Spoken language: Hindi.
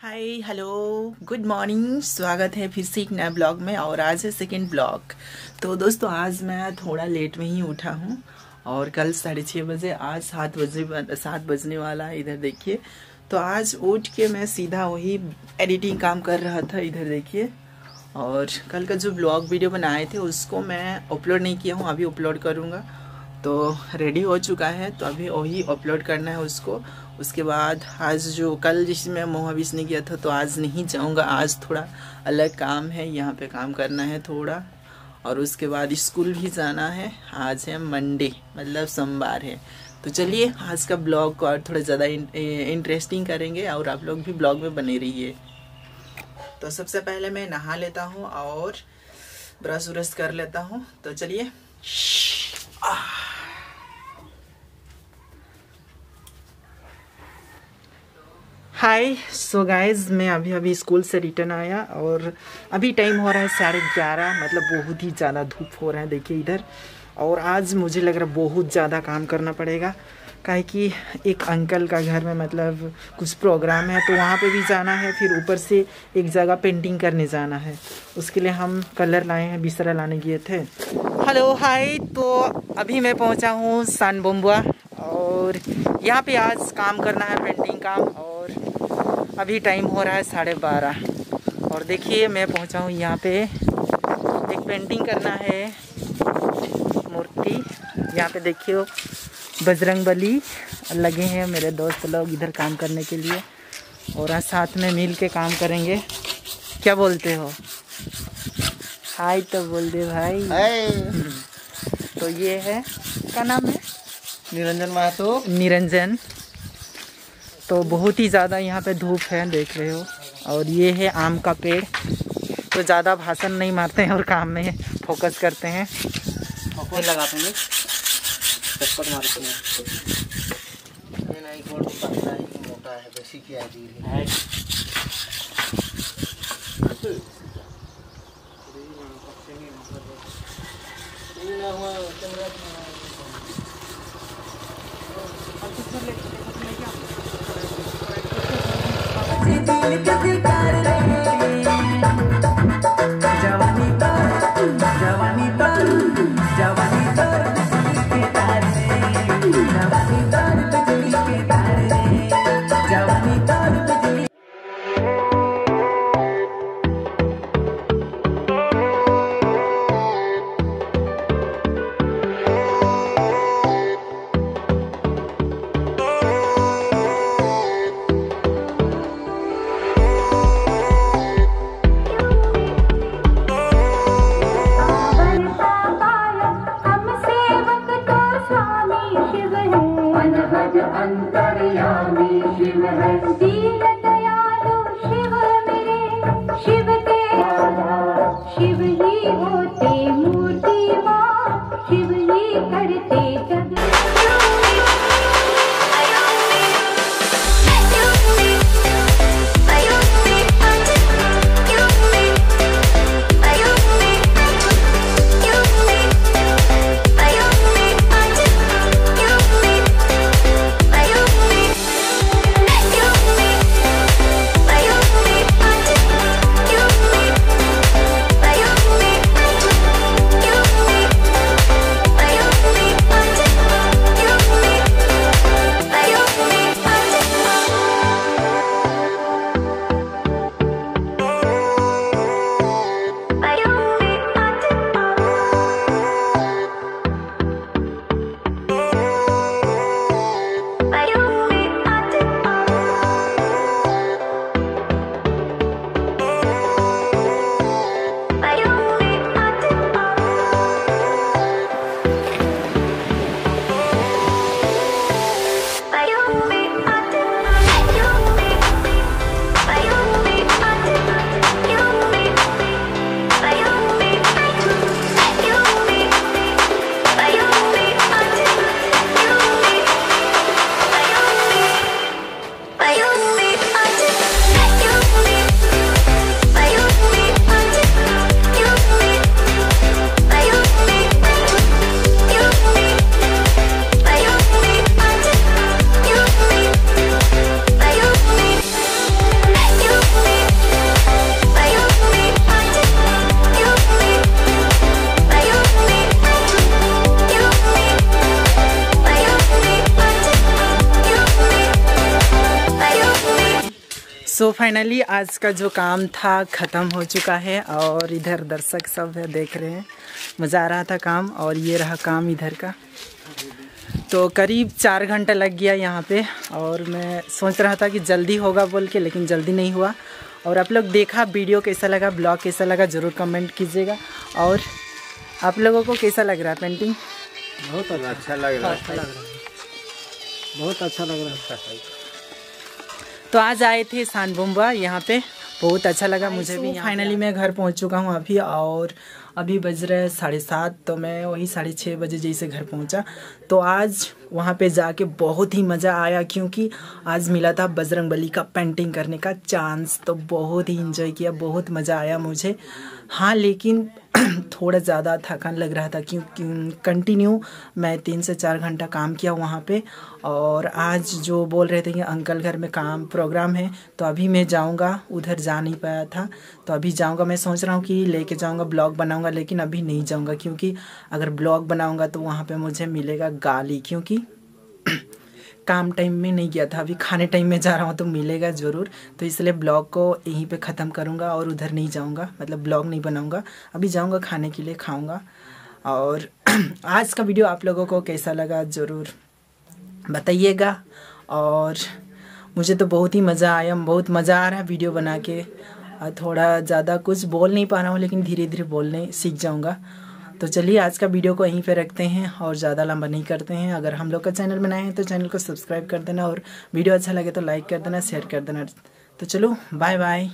हाय हेलो गुड मॉर्निंग स्वागत है फिर से एक नया ब्लॉग में और आज है सेकेंड ब्लॉग तो दोस्तों, आज मैं थोड़ा लेट में ही उठा हूँ और कल साढ़े छः बजे, आज सात बजे सात बजने वाला है इधर देखिए। तो आज उठ के मैं सीधा वही एडिटिंग काम कर रहा था इधर देखिए। और कल का जो ब्लॉग वीडियो बनाए थे, उसको मैं अपलोड नहीं किया हूँ, अभी अपलोड करूँगा। तो रेडी हो चुका है तो अभी वही अपलोड करना है उसको। उसके बाद आज जो कल जिसमें मोहाविस ने किया था तो आज नहीं जाऊँगा, आज थोड़ा अलग काम है, यहाँ पे काम करना है थोड़ा। और उसके बाद स्कूल भी जाना है, आज है मंडे मतलब सोमवार है। तो चलिए, आज का ब्लॉग को और थोड़ा ज़्यादा इंटरेस्टिंग करेंगे और आप लोग भी ब्लॉग में बने रहिए। तो सबसे पहले मैं नहा लेता हूँ और ब्रश व्रश कर लेता हूँ। तो चलिए हाय सो गाइज़ मैं अभी अभी स्कूल से रिटर्न आया और अभी टाइम हो रहा है साढ़े ग्यारह मतलब बहुत ही ज़्यादा धूप हो रहा है, देखिए इधर। और आज मुझे लग रहा है बहुत ज़्यादा काम करना पड़ेगा, काहे कि एक अंकल का घर में मतलब कुछ प्रोग्राम है तो वहाँ पे भी जाना है, फिर ऊपर से एक जगह पेंटिंग करने जाना है। उसके लिए हम कलर लाए हैं बिस्तरा लाने गए थे। हेलो हाय तो अभी मैं पहुँचा हूँ सान बोम्बुआ और यहाँ पे आज काम करना है पेंटिंग काम और अभी टाइम हो रहा है साढ़े बारह। और देखिए मैं पहुँचा हूँ यहाँ पे। एक पेंटिंग करना है मूर्ति। यहाँ पे देखिए बजरंग बली लगे हैं मेरे दोस्त लोग इधर काम करने के लिए। और आज साथ में मिल के काम करेंगे। क्या बोलते हो? हाय तो बोल दे भाई। तो ये है क्या नाम है? निरंजन महतो निरंजन। तो बहुत ही ज़्यादा यहाँ पे धूप है देख रहे हो। और ये है आम का पेड़। तो ज़्यादा भाषण नहीं मारते हैं और काम में फोकस करते हैं। लगाते हैं। हैं। है कि मोटा है बेसी किया जी करते जग so, फाइनली आज का जो काम था ख़त्म हो चुका है और इधर दर्शक सब है देख रहे हैं। मज़ा आ रहा था काम और ये रहा काम इधर का। तो करीब चार घंटा लग गया यहाँ पे और मैं सोच रहा था कि जल्दी होगा बोल के लेकिन जल्दी नहीं हुआ। और आप लोग देखा वीडियो कैसा लगा ब्लॉग कैसा लगा ज़रूर कमेंट कीजिएगा। और आप लोगों को कैसा लग रहा है पेंटिंग बहुत अच्छा लग रहा है। बहुत अच्छा लग रहा है। तो आज आए थे सानबुम्बा यहाँ पे। बहुत अच्छा लगा मुझे भी फाइनली मैं घर पहुँच चुका हूँ अभी और अभी बज रहे साढ़े सात तो मैं वही साढ़े छः बजे जैसे घर पहुँचा। तो आज वहाँ पे जाके बहुत ही मज़ा आया क्योंकि आज मिला था बजरंग बली का पेंटिंग करने का चांस तो बहुत ही इंजॉय किया, बहुत मज़ा आया मुझे। हाँ लेकिन थोड़ा ज़्यादा थकान लग रहा था क्योंकि कंटिन्यू मैं तीन से चार घंटा काम किया वहाँ पे और आज जो बोल रहे थे कि अंकल घर में काम प्रोग्राम है तो अभी मैं जाऊँगा, उधर जा नहीं पाया था। तो अभी जाऊँगा, मैं सोच रहा हूँ कि लेके जाऊँगा ब्लॉग बनाऊँगा, लेकिन अभी नहीं जाऊँगा क्योंकि अगर ब्लॉग बनाऊँगा तो वहाँ पर मुझे मिलेगा गाली, क्योंकि काम टाइम में नहीं गया था। अभी खाने टाइम में जा रहा हूँ तो मिलेगा ज़रूर। तो इसलिए ब्लॉग को यहीं पे ख़त्म करूँगा और उधर नहीं जाऊँगा। मतलब ब्लॉग नहीं बनाऊँगा। अभी जाऊँगा खाने के लिए, खाऊँगा। और आज का वीडियो आप लोगों को कैसा लगा ज़रूर बताइएगा। और मुझे तो बहुत ही मज़ा आया। बहुत मज़ा आ रहा है वीडियो बना के। थोड़ा ज़्यादा कुछ बोल नहीं पा रहा हूँ, लेकिन धीरे धीरे बोलने सीख जाऊँगा। तो चलिए आज का वीडियो को यहीं पे रखते हैं और ज़्यादा लंबा नहीं करते हैं। अगर हम लोग का चैनल बनाए हैं तो चैनल को सब्सक्राइब कर देना और वीडियो अच्छा लगे तो लाइक कर देना, शेयर कर देना। तो चलो बाय बाय